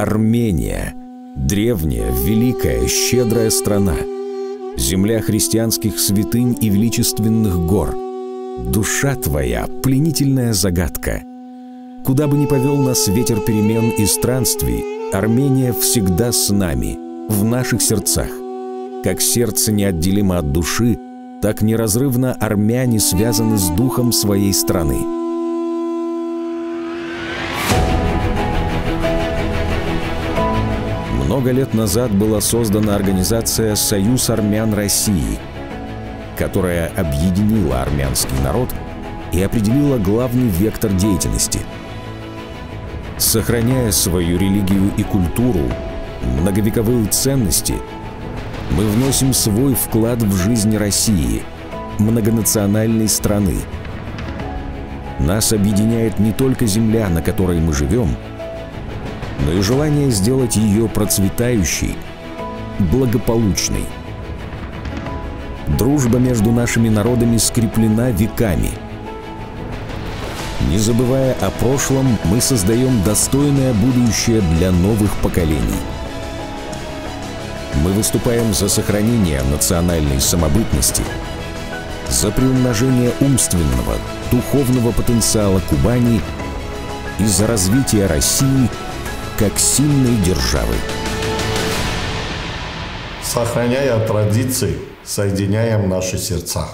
Армения – древняя, великая, щедрая страна. Земля христианских святынь и величественных гор. Душа твоя – пленительная загадка. Куда бы ни повел нас ветер перемен и странствий, Армения всегда с нами, в наших сердцах. Как сердце неотделимо от души, так неразрывно армяне связаны с духом своей страны. Много лет назад была создана организация «Союз армян России», которая объединила армянский народ и определила главный вектор деятельности. Сохраняя свою религию и культуру, многовековые ценности, мы вносим свой вклад в жизнь России, многонациональной страны. Нас объединяет не только земля, на которой мы живем – но и желание сделать ее процветающей, благополучной. Дружба между нашими народами скреплена веками. Не забывая о прошлом, мы создаем достойное будущее для новых поколений. Мы выступаем за сохранение национальной самобытности, за приумножение умственного, духовного потенциала Кубани и за развитие России – как сильной державы. Сохраняя традиции, соединяем наши сердца.